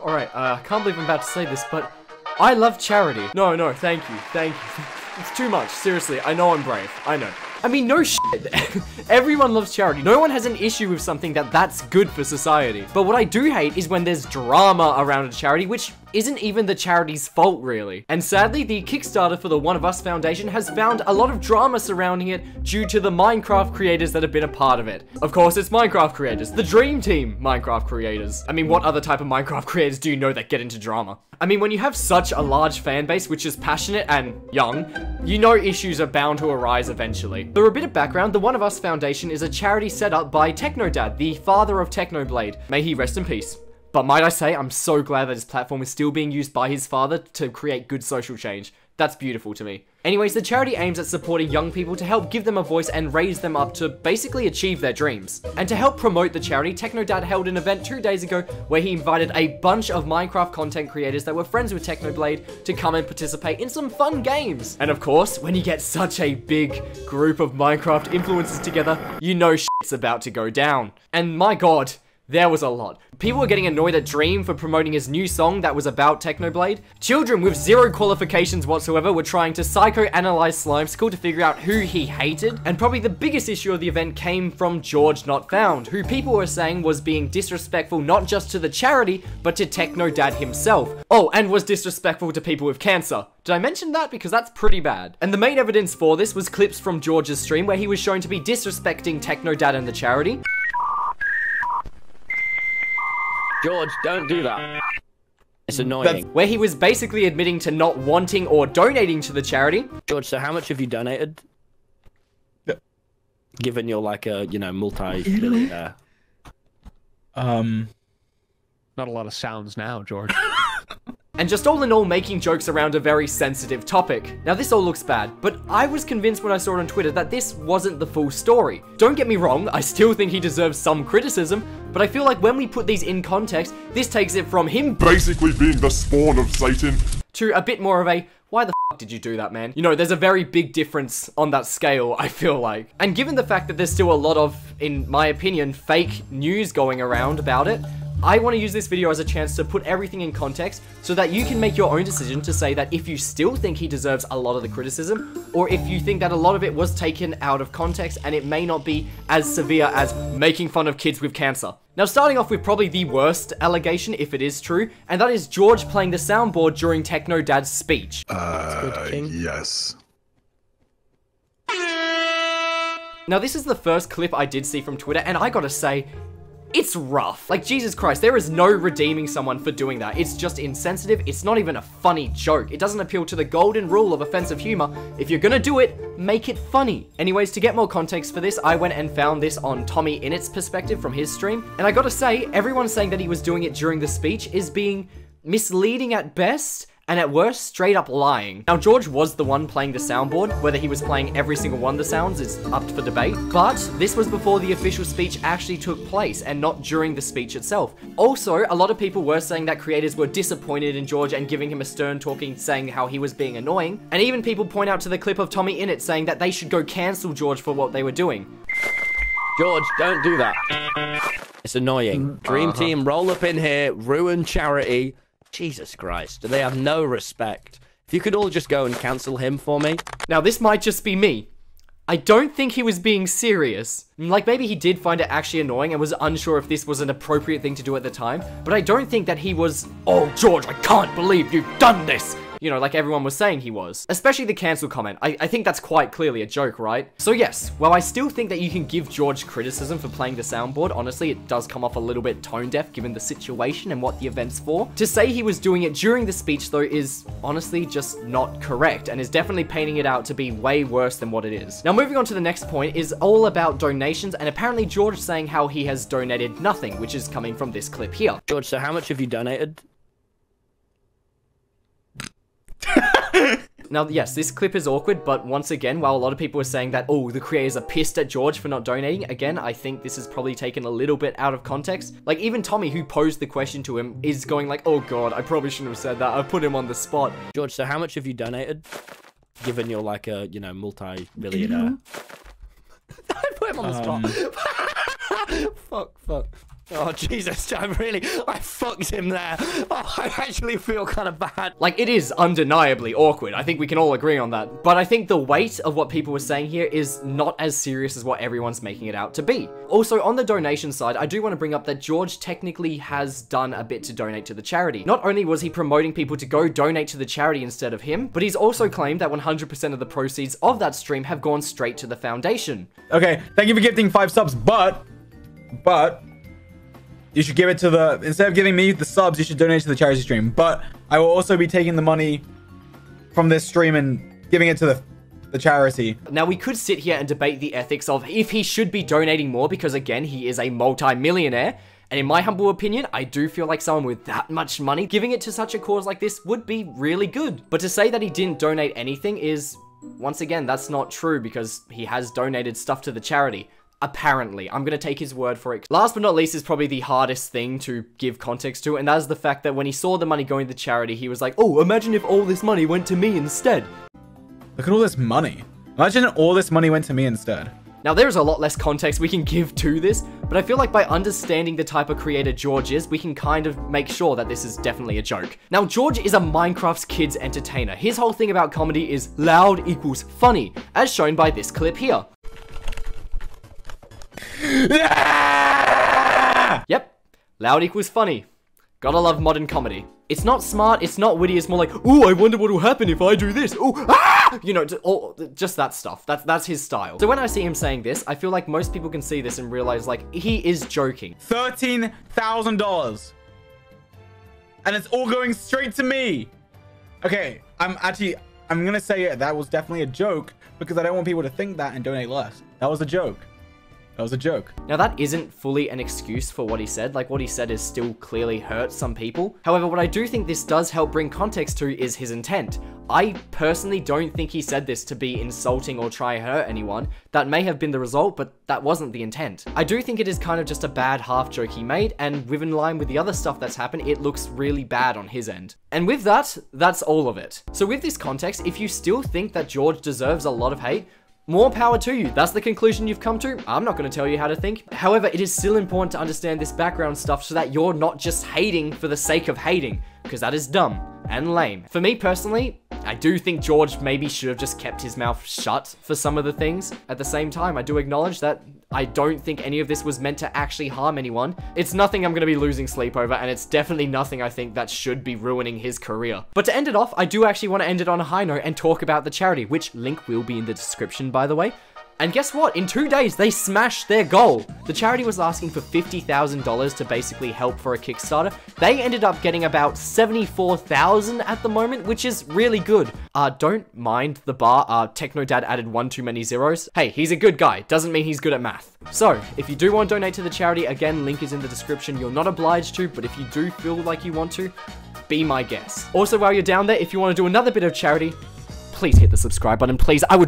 Alright, uh, I can't believe I'm about to say this, but I love charity. No, no, thank you, thank you. It's too much, seriously, I know I'm brave, I know. I mean, no shit. Everyone loves charity. No one has an issue with something that that's good for society. But what I do hate is when there's drama around a charity, which isn't even the charity's fault, really. And sadly, the Kickstarter for the One of Us Foundation has found a lot of drama surrounding it due to the Minecraft creators that have been a part of it. Of course, it's Minecraft creators. The Dream Team Minecraft creators. I mean, what other type of Minecraft creators do you know that get into drama? I mean, when you have such a large fan base, which is passionate and young, you know issues are bound to arise eventually. For a bit of background, the One of Us Foundation is a charity set up by Technodad, the father of Technoblade. May he rest in peace. But might I say, I'm so glad that his platform is still being used by his father to create good social change. That's beautiful to me. Anyways, the charity aims at supporting young people to help give them a voice and raise them up to basically achieve their dreams. And to help promote the charity, Technodad held an event two days ago where he invited a bunch of Minecraft content creators that were friends with Technoblade to come and participate in some fun games. And of course, when you get such a big group of Minecraft influencers together, you know shit's about to go down. And my god, there was a lot. People were getting annoyed at Dream for promoting his new song that was about Technoblade. Children with zero qualifications whatsoever were trying to psychoanalyze Slimecicle to figure out who he hated. And probably the biggest issue of the event came from George Not Found, who people were saying was being disrespectful not just to the charity, but to Techno Dad himself. Oh, and was disrespectful to people with cancer. Did I mention that? Because that's pretty bad. And the main evidence for this was clips from George's stream where he was shown to be disrespecting Techno Dad and the charity. George, don't do that. It's annoying. Where he was basically admitting to not wanting or donating to the charity. George, so how much have you donated? Given you're like a, you know, multi-billionaire. Um, Not a lot of sounds now, George. And just all in all making jokes around a very sensitive topic. Now this all looks bad, but I was convinced when I saw it on Twitter that this wasn't the full story. Don't get me wrong, I still think he deserves some criticism, but I feel like when we put these in context, this takes it from him basically being the spawn of Satan. to a bit more of a why the f did you do that, man? You know, there's a very big difference on that scale, I feel like. And given the fact that there's still a lot of, in my opinion, fake news going around about it, I want to use this video as a chance to put everything in context so that you can make your own decision to say that if you still think he deserves a lot of the criticism, or if you think that a lot of it was taken out of context and it may not be as severe as making fun of kids with cancer. Now starting off with probably the worst allegation, if it is true, and that is George playing the soundboard during Techno Dad's speech. Uh, King. yes. Now this is the first clip I did see from Twitter, and I gotta say, it's rough. Like, Jesus Christ, there is no redeeming someone for doing that. It's just insensitive. It's not even a funny joke. It doesn't appeal to the golden rule of offensive humor. If you're gonna do it, make it funny. Anyways, to get more context for this, I went and found this on Tommy Innit's perspective from his stream. And I gotta say, everyone saying that he was doing it during the speech is being misleading at best and at worst, straight up lying. Now, George was the one playing the soundboard. Whether he was playing every single one of the sounds is up for debate. But this was before the official speech actually took place and not during the speech itself. Also, a lot of people were saying that creators were disappointed in George and giving him a stern talking saying how he was being annoying. And even people point out to the clip of Tommy Innit saying that they should go cancel George for what they were doing. George, don't do that. It's annoying. Mm, Dream uh-huh. Team roll up in here, ruin charity. Jesus Christ. They have no respect. If you could all just go and cancel him for me. Now, this might just be me. I don't think he was being serious. Like, maybe he did find it actually annoying and was unsure if this was an appropriate thing to do at the time, but I don't think that he was, oh, George, I can't believe you've done this! You know, like everyone was saying he was. Especially the cancel comment. I, I think that's quite clearly a joke, right? So yes, while I still think that you can give George criticism for playing the soundboard, honestly, it does come off a little bit tone deaf given the situation and what the event's for. To say he was doing it during the speech, though, is honestly just not correct and is definitely painting it out to be way worse than what it is. Now, moving on to the next point is all about donations and apparently George saying how he has donated nothing, which is coming from this clip here. George, so how much have you donated? Now, yes, this clip is awkward, but once again, while a lot of people are saying that, oh, the creators are pissed at George for not donating, again, I think this is probably taken a little bit out of context. Like, even Tommy, who posed the question to him, is going like, oh god, I probably shouldn't have said that, I put him on the spot. George, so how much have you donated? Given you're like a, you know, multi-billionaire. I put him on the Um, spot. fuck, fuck. Oh Jesus! I really, I fucked him there. Oh, I actually feel kind of bad. Like, it is undeniably awkward. I think we can all agree on that. But I think the weight of what people were saying here is not as serious as what everyone's making it out to be. Also, on the donation side, I do want to bring up that George technically has done a bit to donate to the charity. Not only was he promoting people to go donate to the charity instead of him, but he's also claimed that 100% of the proceeds of that stream have gone straight to the foundation. Okay, thank you for gifting five subs, but, but, you should give it to the, instead of giving me the subs, you should donate to the charity stream. But I will also be taking the money from this stream and giving it to the, the charity. Now, we could sit here and debate the ethics of if he should be donating more because, again, he is a multi-millionaire. And in my humble opinion, I do feel like someone with that much money giving it to such a cause like this would be really good. But to say that he didn't donate anything is, once again, that's not true because he has donated stuff to the charity. Apparently, I'm gonna take his word for it. Last but not least is probably the hardest thing to give context to, and that is the fact that when he saw the money going to charity, he was like, oh, imagine if all this money went to me instead. Look at all this money. Imagine all this money went to me instead. Now, there's a lot less context we can give to this, but I feel like by understanding the type of creator George is, we can kind of make sure that this is definitely a joke. Now, George is a Minecraft's kids entertainer. His whole thing about comedy is loud equals funny, as shown by this clip here. Yep, loud equals funny. Gotta love modern comedy. It's not smart, it's not witty, it's more like, ooh, I wonder what will happen if I do this. Ooh, ah! You know, all, just that stuff. That's, that's his style. So when I see him saying this, I feel like most people can see this and realize, like, he is joking. $13,000. And it's all going straight to me. Okay, I'm actually, I'm gonna say it. That was definitely a joke because I don't want people to think that and donate less. That was a joke. That was a joke. Now that isn't fully an excuse for what he said, like what he said is still clearly hurt some people. However, what I do think this does help bring context to is his intent. I personally don't think he said this to be insulting or try hurt anyone. That may have been the result, but that wasn't the intent. I do think it is kind of just a bad half joke he made, and with in line with the other stuff that's happened, it looks really bad on his end. And with that, that's all of it. So with this context, if you still think that George deserves a lot of hate, more power to you. That's the conclusion you've come to. I'm not going to tell you how to think. However, it is still important to understand this background stuff so that you're not just hating for the sake of hating, because that is dumb and lame. For me personally, I do think George maybe should have just kept his mouth shut for some of the things. At the same time, I do acknowledge that I don't think any of this was meant to actually harm anyone. It's nothing I'm going to be losing sleep over, and it's definitely nothing I think that should be ruining his career. But to end it off, I do actually want to end it on a high note and talk about the charity, which link will be in the description, by the way. And guess what? In two days, they smashed their goal. The charity was asking for $50,000 to basically help for a Kickstarter. They ended up getting about 74,000 at the moment, which is really good. Uh, don't mind the bar. Uh, Technodad added one too many zeros. Hey, he's a good guy. Doesn't mean he's good at math. So, if you do want to donate to the charity, again, link is in the description. You're not obliged to, but if you do feel like you want to, be my guest. Also, while you're down there, if you want to do another bit of charity, please hit the subscribe button, please. I would